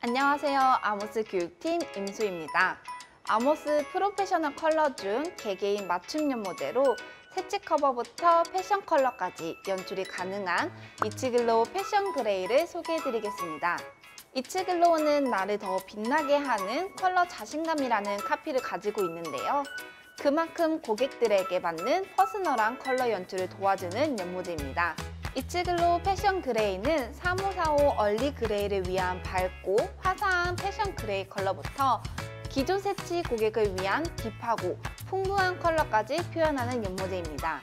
안녕하세요. 아모스 교육팀 임수입니다. 아모스 프로페셔널 컬러 중 개개인 맞춤 염모제로 새치 커버부터 패션 컬러까지 연출이 가능한 It's Glow Fashion Gray를 소개해드리겠습니다. It's Glow는 나를 더 빛나게 하는 컬러 자신감이라는 카피를 가지고 있는데요. 그만큼 고객들에게 맞는 personal한 컬러 연출을 도와주는 염모제입니다. It's Glow Fashion Gray는 3545 early gray를 위한 밝고 화사한 fashion gray 컬러부터 기존 새치 고객을 위한 deep하고 풍부한 컬러까지 표현하는 염모제입니다.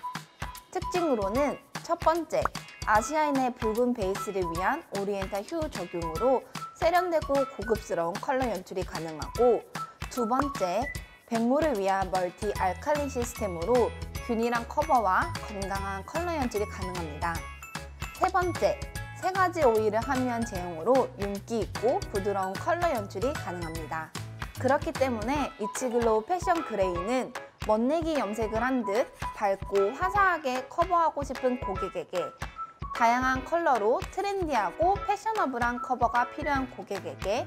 특징으로는 첫 번째, 아시아인의 붉은 베이스를 위한 oriental hue 적용으로 세련되고 고급스러운 컬러 연출이 가능하고 두 번째, 백모를 위한 multi 알칼리 시스템으로 균일한 커버와 건강한 컬러 연출이 가능합니다. 세 번째, 세 가지 오일을 함유한 제형으로 윤기 있고 부드러운 컬러 연출이 가능합니다. 그렇기 때문에 It's Glow Fashion Gray는 멋내기 염색을 한 듯 밝고 화사하게 커버하고 싶은 고객에게 다양한 컬러로 trendy하고 fashionable한 커버가 필요한 고객에게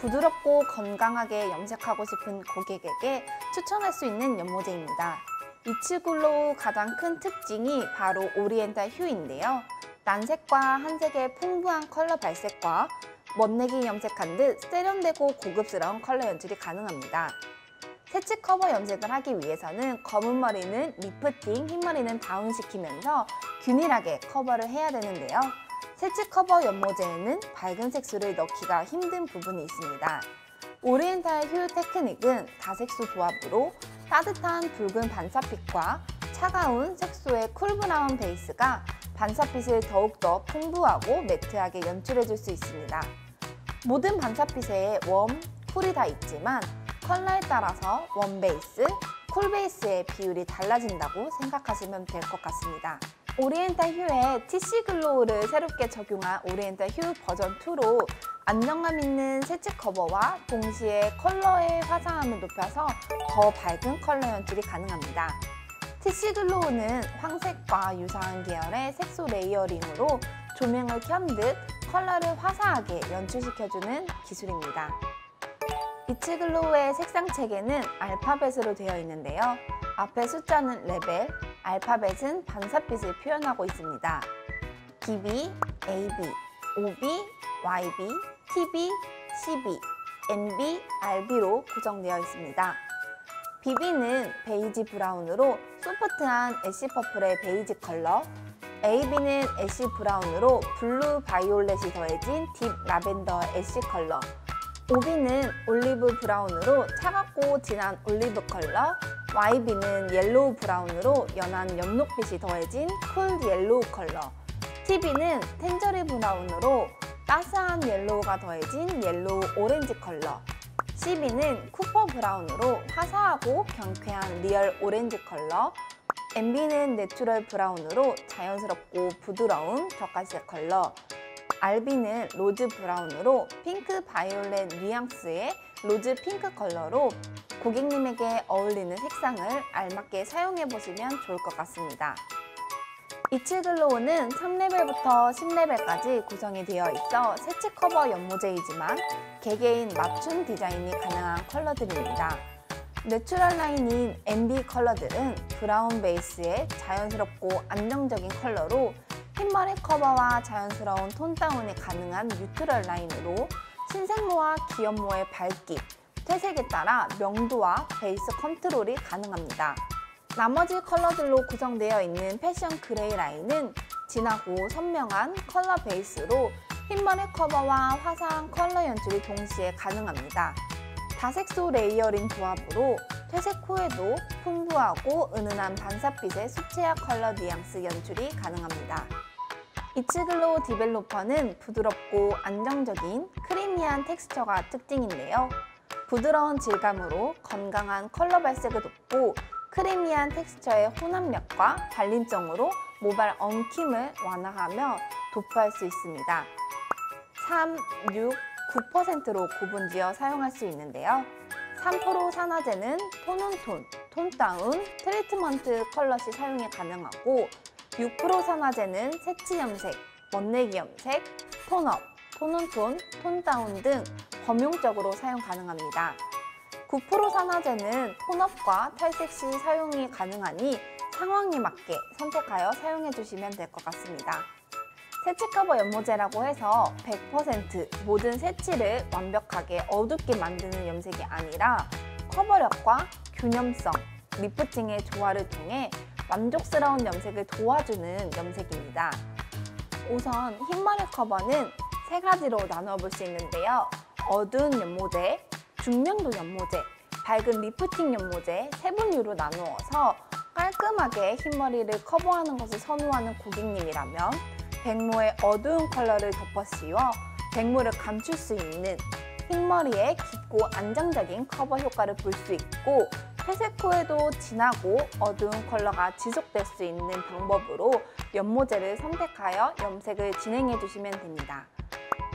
부드럽고 건강하게 염색하고 싶은 고객에게 추천할 수 있는 염모제입니다. It's Glow 가장 큰 특징이 바로 oriental hue인데요. 난색과 한색의 풍부한 컬러 발색과 멋내기 염색한 듯 세련되고 고급스러운 컬러 연출이 가능합니다. 새치 커버 염색을 하기 위해서는 검은 머리는 리프팅, 흰 머리는 다운시키면서 균일하게 커버를 해야 되는데요. 새치 커버 염모제에는 밝은 색소를 넣기가 힘든 부분이 있습니다. oriental hue 테크닉은 다색소 조합으로 따뜻한 붉은 반사빛과 차가운 색소의 cool brown 베이스가 반사빛을 더욱더 풍부하고 matte하게 연출해줄 수 있습니다. 모든 반사빛에 warm, cool이 다 있지만 컬러에 따라서 warm 베이스, cool 베이스의 비율이 달라진다고 생각하시면 될 것 같습니다. 오리엔탈 휴에 TC 글로우를 새롭게 적용한 oriental hue 버전 2로 안정감 있는 새치 커버와 동시에 컬러의 화사함을 높여서 더 밝은 컬러 연출이 가능합니다. TC glow는 황색과 유사한 계열의 색소 layering으로 조명을 켠 듯 컬러를 화사하게 연출시켜주는 기술입니다. It's Glow의 색상 체계는 알파벳으로 되어 있는데요. 앞에 숫자는 레벨, 알파벳은 반사빛을 표현하고 있습니다. BB, AB, OB, YB, TB, CB, NB, RB로 구성되어 있습니다. BB는 베이지 브라운으로 소프트한 ash purple의 베이지 컬러, AB는 ash 브라운으로 블루 바이올렛이 더해진 deep 라벤더 ash 컬러, OB는 올리브 브라운으로 차갑고 진한 올리브 컬러, YB는 옐로우 브라운으로 연한 연록빛이 더해진 cool 옐로우 컬러, TB는 tangerine 브라운으로 따스한 옐로우가 더해진 옐로우 오렌지 컬러, CB는 copper 브라운으로 화사하고 경쾌한 real 오렌지 컬러, NB는 natural 브라운으로 자연스럽고 부드러운 벽갈색 컬러, RB는 rose 브라운으로 핑크 바이올렛 뉘앙스의 rose 핑크 컬러로 고객님에게 어울리는 색상을 알맞게 사용해 보시면 좋을 것 같습니다. It's Glow는 3레벨부터 10레벨까지 구성이 되어 있어 새치 커버 염모제이지만 개개인 맞춤 디자인이 가능한 컬러들입니다. natural 라인인 NB 컬러들은 브라운 베이스의 자연스럽고 안정적인 컬러로 흰머리 커버와 자연스러운 tone down이 가능한 neutral 라인으로 신생모와 기염모의 밝기, 퇴색에 따라 명도와 베이스 컨트롤이 가능합니다. 나머지 컬러들로 구성되어 있는 패션 gray 라인은 진하고 선명한 컬러 베이스로 흰머리 커버와 화사한 컬러 연출이 동시에 가능합니다. 다색소 layering 조합으로 퇴색 후에도 풍부하고 은은한 반사빛의 수채화 컬러 뉘앙스 연출이 가능합니다. It's Glow developer는 부드럽고 안정적인 creamy한 texture가 특징인데요. 부드러운 질감으로 건강한 컬러 발색을 돕고 creamy한 texture의 혼합력과 발림성으로 모발 엉킴을 완화하며 도포할 수 있습니다. 3, 6, 9%로 구분지어 사용할 수 있는데요. 3% 산화제는 tone on tone, tone down, 트리트먼트 컬러시 사용이 가능하고 6% 산화제는 색지 염색, 멋내기 염색, 톤업, 톤온톤, 톤다운 등 범용적으로 사용 가능합니다. 9% 산화제는 tone up과 탈색 시 사용이 가능하니 상황에 맞게 선택하여 사용해 주시면 될 것 같습니다. 새치 커버 염모제라고 해서 100% 모든 새치를 완벽하게 어둡게 만드는 염색이 아니라 커버력과 균염성, lifting의 조화를 통해 만족스러운 염색을 도와주는 염색입니다. 우선 흰머리 커버는 세 가지로 나누어 볼수 있는데요. 어두운 염모제, 중명도 염모제, 밝은 리프팅 연모제 세 분류로 나누어서 깔끔하게 흰머리를 커버하는 것을 선호하는 고객님이라면 백모에 어두운 컬러를 덮어 씌워 백모를 감출 수 있는 흰머리의 깊고 안정적인 커버 효과를 볼 수 있고 퇴색 후에도 진하고 어두운 컬러가 지속될 수 있는 방법으로 염모제를 선택하여 염색을 진행해 주시면 됩니다.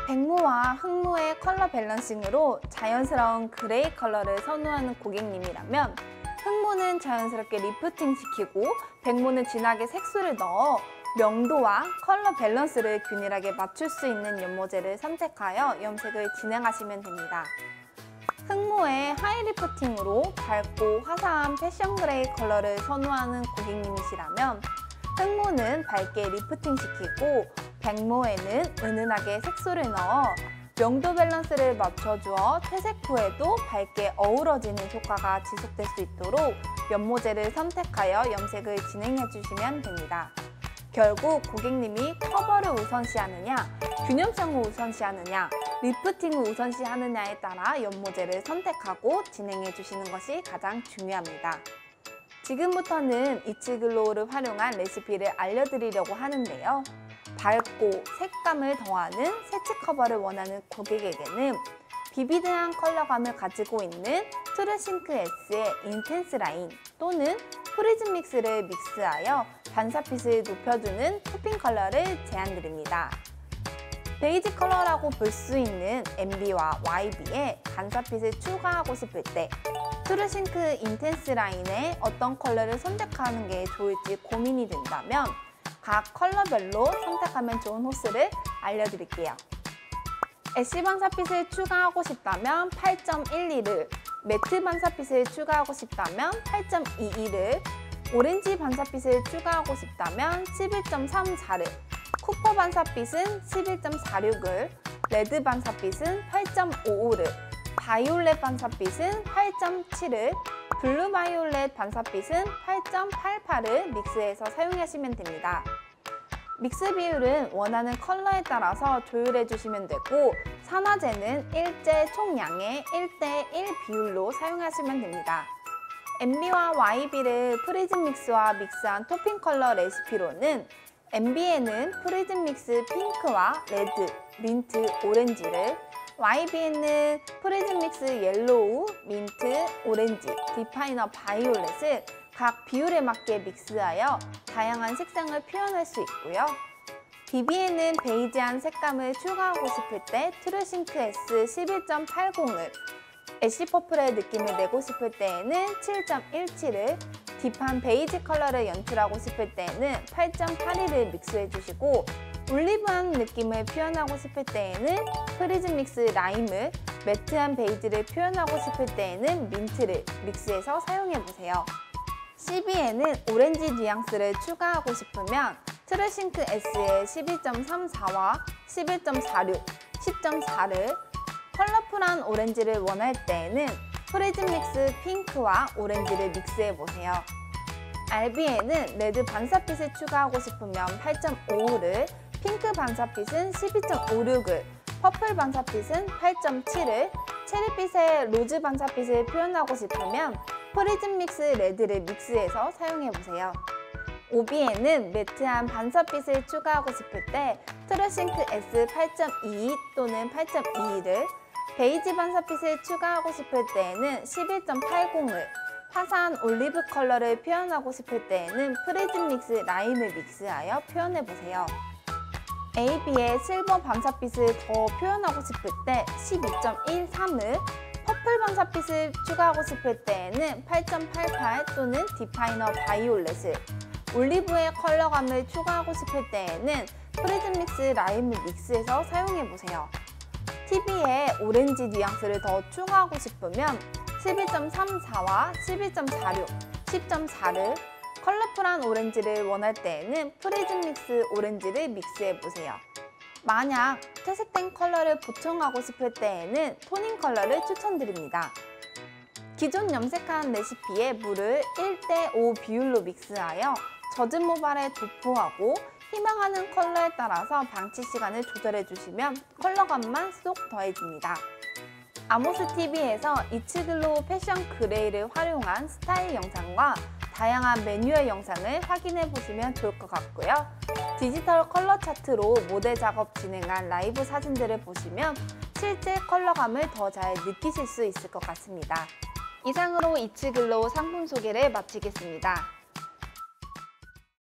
백모와 흑모의 컬러 balancing으로 자연스러운 gray 컬러를 선호하는 고객님이라면 흑모는 자연스럽게 리프팅 시키고 백모는 진하게 색소를 넣어 명도와 컬러 밸런스를 균일하게 맞출 수 있는 염모제를 선택하여 염색을 진행하시면 됩니다. 흑모의 high lifting으로 밝고 화사한 패션 gray 컬러를 선호하는 고객님이시라면 흑모는 밝게 리프팅 시키고 백모에는 은은하게 색소를 넣어 명도 밸런스를 맞춰주어 퇴색 후에도 밝게 어우러지는 효과가 지속될 수 있도록 염모제를 선택하여 염색을 진행해 주시면 됩니다. 결국 고객님이 커버를 우선시하느냐, 균형성을 우선시하느냐, lifting을 우선시하느냐에 따라 염모제를 선택하고 진행해 주시는 것이 가장 중요합니다. 지금부터는 It's Glow를 활용한 레시피를 알려드리려고 하는데요. 밝고 색감을 더하는 새치 커버를 원하는 고객에게는 vivid한 컬러감을 가지고 있는 트루싱크 S의 intense 라인 또는 프리즘 mix를 mix하여 반사빛을 높여주는 토핑 컬러를 제안드립니다. 베이지 컬러라고 볼 수 있는 NB와 YB에 반사빛을 추가하고 싶을 때 트루싱크 intense 라인에 어떤 컬러를 선택하는 게 좋을지 고민이 된다면 각 컬러별로 선택하면 좋은 호수를 알려드릴게요. ash 반사빛을 추가하고 싶다면 8.12를, matte 반사빛을 추가하고 싶다면 8.22를, 오렌지 반사빛을 추가하고 싶다면 11.34를, copper 반사빛은 11.46을, red 반사빛은 8.55를, 바이올렛 반사빛은 8.7을, 블루 바이올렛 반사빛은 8.88을 mix해서 사용하시면 됩니다. mix 비율은 원하는 컬러에 따라서 조율해 주시면 되고 산화제는 1제 총량의 1대1 비율로 사용하시면 됩니다. NB와 YB를 프리즘 mix와 mix한 토핑 컬러 레시피로는 MB에는 프리즘 믹스 핑크와 레드, 민트, 오렌지를 YB에는 프리즘 믹스 옐로우, 민트, 오렌지, 디파이너 바이올렛을 각 비율에 맞게 믹스하여 다양한 색상을 표현할 수 있고요. BB에는 베이지한 색감을 추가하고 싶을 때 트루싱크 S 11.80을 ash purple의 느낌을 내고 싶을 때에는 7.17을 deep한 베이지 컬러를 연출하고 싶을 때에는 8.82를 믹스해 주시고 올리브한 느낌을 표현하고 싶을 때에는 프리즘 믹스 라임을 매트한 베이지를 표현하고 싶을 때에는 민트를 믹스해서 사용해 보세요. CB에는 오렌지 뉘앙스를 추가하고 싶으면 트루싱크 S의 12.34와 11.46, 10.4를 컬러풀한 오렌지를 원할 때에는 프리즘 믹스 핑크와 오렌지를 믹스해 보세요. RB에는 레드 반사빛을 추가하고 싶으면 8.55를, 핑크 반사빛은 12.56을, 퍼플 반사빛은 8.7을, 체리빛의 로즈 반사빛을 표현하고 싶으면 프리즘 믹스 레드를 믹스해서 사용해 보세요. OB에는 매트한 반사빛을 추가하고 싶을 때 트루싱크 S 8.22 또는 8.22를 베이지 반사빛을 추가하고 싶을 때에는 11.80을 화사한 올리브 컬러를 표현하고 싶을 때에는 프리즘 믹스 라임을 믹스하여 표현해 보세요. AB에 실버 반사빛을 더 표현하고 싶을 때 12.13을 퍼플 반사빛을 추가하고 싶을 때에는 8.88 또는 디파이너 바이올렛을 올리브의 컬러감을 추가하고 싶을 때에는 프리즘 믹스 라임을 믹스해서 사용해 보세요. TB에 오렌지 뉘앙스를 더 추가하고 싶으면 11.34와 11.46, 10.4를 컬러풀한 오렌지를 원할 때에는 프리즘 믹스 오렌지를 믹스해 보세요. 만약 퇴색된 컬러를 보충하고 싶을 때에는 toning 컬러를 추천드립니다. 기존 염색한 레시피에 물을 1대5 비율로 믹스하여 젖은 모발에 도포하고 희망하는 컬러에 따라서 방치 시간을 조절해 주시면 컬러감만 쏙 더해집니다. 아모스TV에서 이츠글로우 패션 그레이를 활용한 스타일 영상과 다양한 메뉴의 영상을 확인해 보시면 좋을 것 같고요. 디지털 컬러 차트로 모델 작업 진행한 라이브 사진들을 보시면 실제 컬러감을 더 잘 느끼실 수 있을 것 같습니다. 이상으로 이츠글로우 상품 소개를 마치겠습니다.